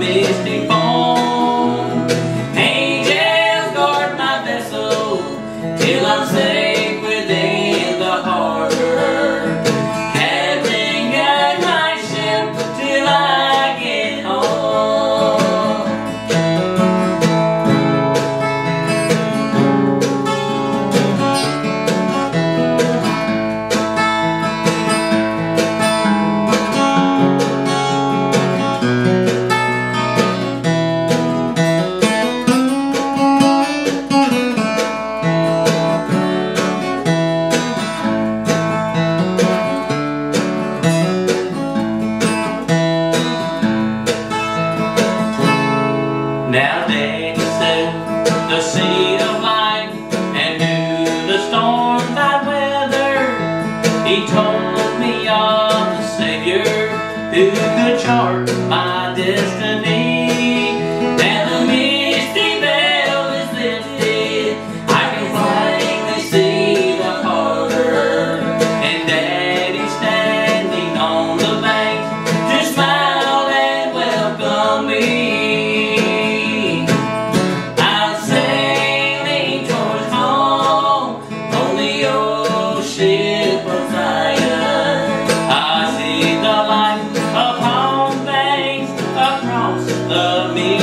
Me. Now Nowadays said the seed of life And through the storm that weather He told me of the Savior Who could chart my destiny love me.